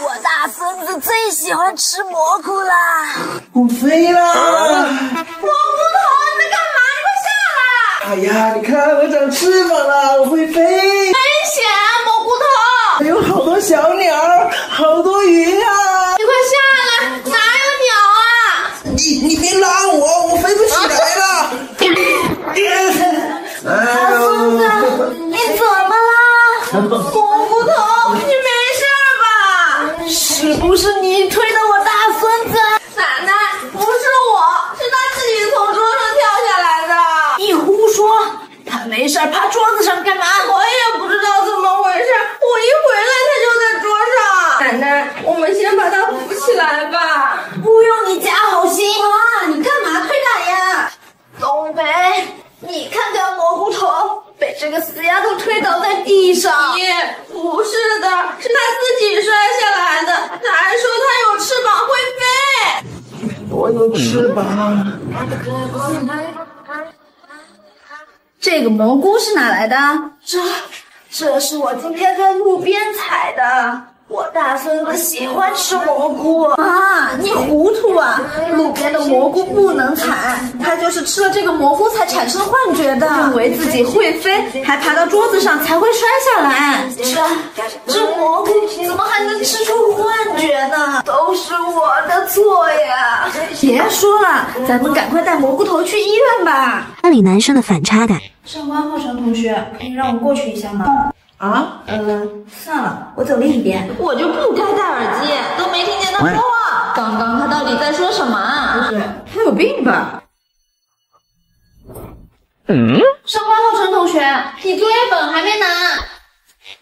我大孙子最喜欢吃蘑菇啦！我飞啦！蘑菇头，你在干嘛？你快下来！哎呀，你看我长翅膀了，我会飞！危险，蘑菇头！还有好多小鸟，好多云啊！你快下来，哪有鸟啊？你你别拉我，我飞不起来了！大孙子，你怎么啦？蘑菇头，你没事吧？是不是你推的我大孙子？奶奶，不是我，是他自己从桌上跳下来的。你胡说，他没事爬桌子上干嘛？我也不知道怎么回事，我一回来他就在桌上。奶奶，我们先把他扶起来吧。不用你假好心啊！你干嘛推他呀？东北，你看看蘑菇头被这个死丫头推倒在地上。你不是的，是她自己摔下来的。她还说她有翅膀会飞。我有翅膀。这个蘑菇是哪来的？这，这是我今天在路边采的。我大孙子喜欢吃蘑菇啊！你糊涂啊！路边的蘑菇不能采，他就是吃了这个蘑菇才产生幻觉的，认为自己会飞，还爬到桌子上才会摔下来。这这蘑菇怎么还能吃出幻觉呢？都是我的错呀！别说了，咱们赶快带蘑菇头去医院吧。班里男生的反差感。上官浩辰同学，可以让我过去一下吗？啊，呃，算了，我走另一边。我就不该戴耳机，都没听见他说话。刚刚他到底在说什么啊？不是，他有病吧？嗯。上官浩辰同学，你作业本还没拿？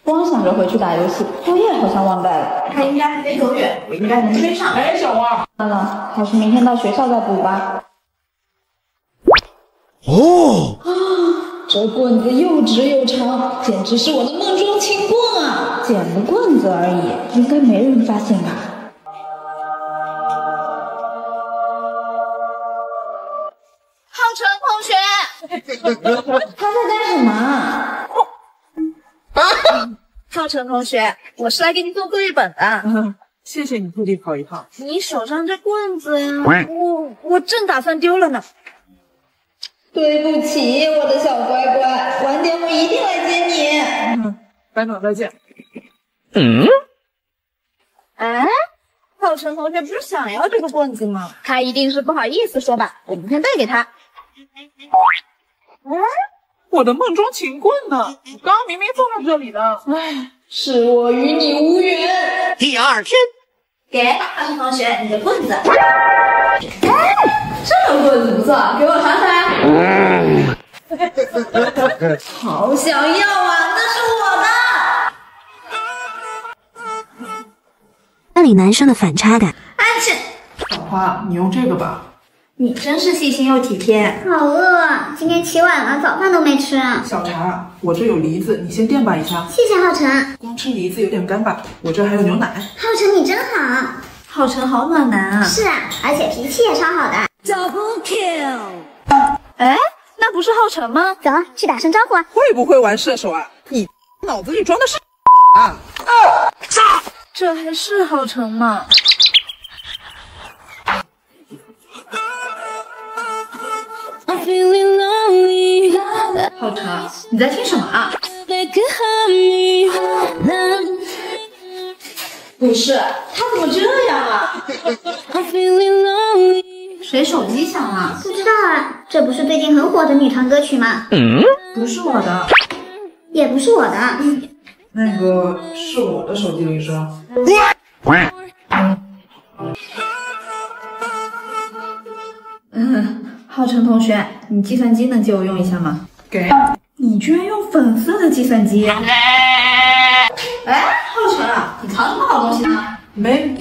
光想着回去打游戏，作业好像忘带了。他应该还没走远，我应该能追上。哎，小王。算了，还是明天到学校再补吧。哦。这棍子又直又长，简直是我的梦中情棍啊！捡个棍子而已，应该没人发现吧？浩辰同学，他在干什么？啊！浩辰同学，我是来给你做作业本的。谢谢你特地跑一趟。你手上这棍子呀，我我正打算丢了呢。对不起，我的小乖乖，晚点我一定来接你。嗯，班长再见。嗯？哎，浩辰同学不是想要这个棍子吗？他一定是不好意思说吧，我明天带给他。哎，我的梦中情棍呢？刚刚明明放在这里的。哎，是我与你无缘。第二天，给浩辰同学你的棍子。哎，这个棍子不错，给我尝尝。嗯，好想要啊！那是我的。那里男生的反差感。安去。小花，你用这个吧。你真是细心又体贴。好饿啊！今天起晚了，早饭都没吃。小茶，我这有梨子，你先垫吧一下。谢谢浩辰。光吃梨子有点干吧？我这还有牛奶。浩辰，你真好。浩辰好暖男啊！是啊，而且脾气也超好的。Double kill！哎，那不是浩辰吗？走，去打声招呼啊！会不会玩射手啊？你 脑子里装的是 啊？杀！这还是浩辰吗？浩辰，你在听什么啊？不是，他怎么这样啊？谁手机响了？不知道啊，这不是最近很火的女团歌曲吗？嗯，不是我的，也不是我的。那个是我的手机铃声。嗯，浩辰同学，你计算机能借我用一下吗？给。你居然用粉色的计算机？哎，浩辰啊，你藏什么好东西呢？没，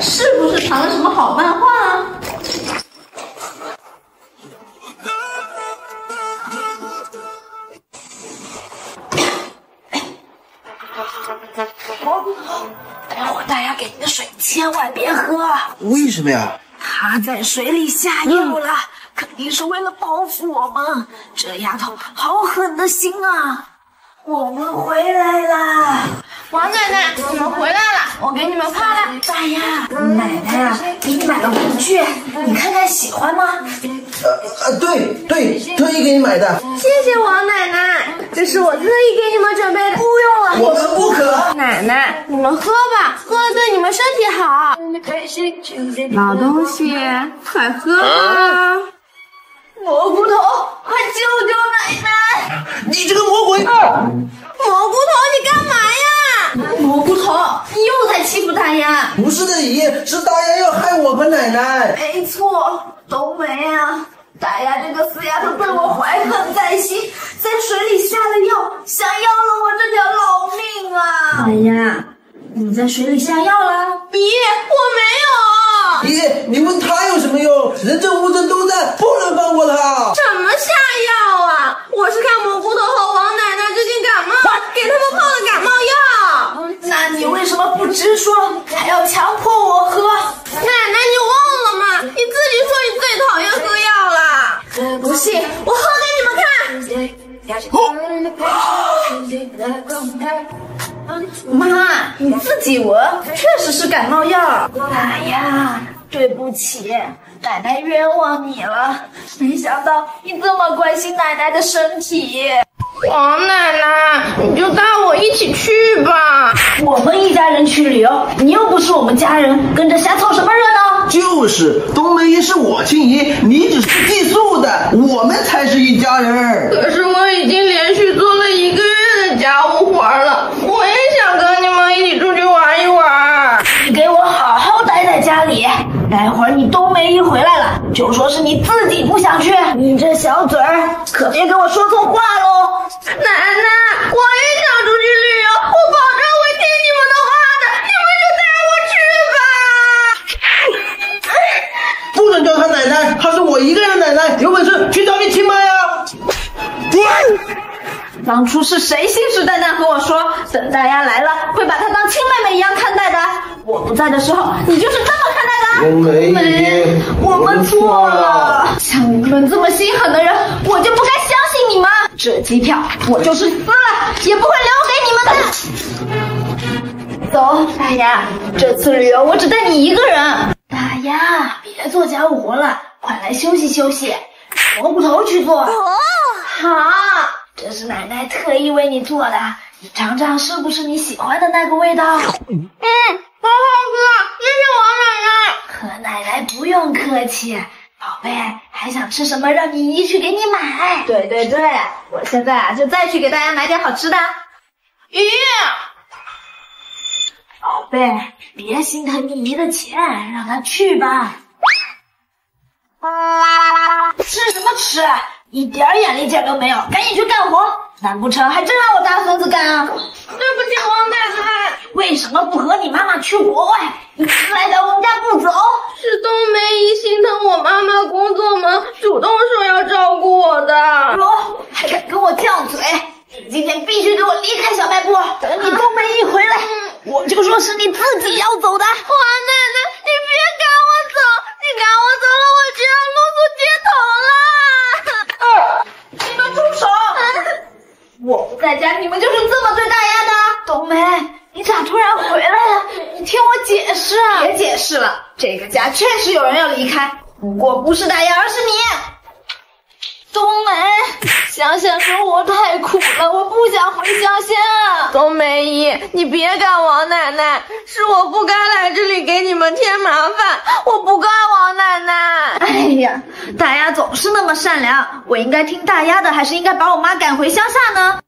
是不是藏了什么好漫画啊？千万别喝。为什么呀？他在水里下药了，肯定是为了报复我们。这丫头好狠的心啊！我们回来啦！王奶奶，我们回来了，我给你们泡了。大丫，奶奶啊，给你买了玩具，你看看喜欢吗？呃呃，对对，特意给你买的。谢谢王奶奶，这是我特意给你们准备的，不用了。我们不渴。奶奶，你们喝吧，喝了对你们身体好。老东西，快喝吧！蘑菇头，快救救奶奶！你这个魔鬼！蘑菇头，你干嘛呀？蘑菇头，你又在欺负大丫。不是的，姨，是大丫要害我和奶奶。没错，冬梅啊，大丫这个死丫头对我怀恨在心，在水里下了药，想要了我这条老命啊！大丫，你在水里下药了？咦，我没有。姨，你问他有什么用？人证物证都在，不能放过他。怎么下药啊？我是看蘑菇头和王奶奶最近感冒，给他们泡了感冒药。那你为什么不直说，还要强迫我喝？奶奶，你忘了吗？你自己说你最讨厌喝药了。不信，我喝给你们看。妈，你自己闻，确实是感冒药。哎呀，对不起，奶奶冤枉你了。没想到你这么关心奶奶的身体。王奶奶，你就带我一起去吧。我们一家人去旅游，你又不是我们家人，跟着瞎凑什么热闹？就是，冬梅姨是我亲姨，你只是寄宿的，我们才是一家人。可是我已经连续做了一个月的家务活了，我也想跟你们一起出去玩一玩。你给我好好待在家里，待会儿你冬梅姨回来了，就说是你去。你这小嘴儿，可别给我说错话喽！奶奶，我也想出去旅游，我保证会听你们的话的，你们就带我去吧。不准叫她奶奶，她是我一个人的奶奶，有本事去找你亲妈呀！当初是谁信誓旦旦和我说，等大家来了会把她当亲妹妹一样看待的？我不在的时候，你就是这么看我们错了。像你们这么心狠的人，我就不该相信你们。这机票我就是撕了，也不会留给你们的。走，大牙，这次旅游我只带你一个人。大牙，别做家务活了，快来休息休息，蘑菇头去做。好，这是奶奶特意为你做的，你尝尝是不是你喜欢的那个味道？嗯，好好吃，谢谢王奶奶。和奶奶不用客气，宝贝，还想吃什么？让你姨去给你买。对对对，我现在啊就再去给大家买点好吃的。姨，宝贝，别心疼你姨的钱，让她去吧。吃什么吃？一点眼力见都没有，赶紧去干活！难不成还真让我大孙子干啊？对不起，王奶奶。为什么不和你妈妈去国外，一直赖在我们家不走？是冬梅姨心疼我妈妈工作忙，主动说要照顾我的。哟，还敢跟我犟嘴？你今天必须给我离开小卖部！等你冬梅姨回来，我就说是你自己要走的。王奶奶，你别赶我走！你赶我走了，我就要露宿街头了。你们住手！我不在家，你们就是这么对大丫的？冬梅，你咋突然回来了？你听我解释啊！别解释了，这个家确实有人要离开，不过不是大丫，而是你。冬梅，乡下生活太苦了，我不想回乡下。冬梅姨，你别赶王奶奶，是我不该来这里给你们添麻烦，我不怪王奶奶。哎呀，大丫总是那么善良，我应该听大丫的，还是应该把我妈赶回乡下呢？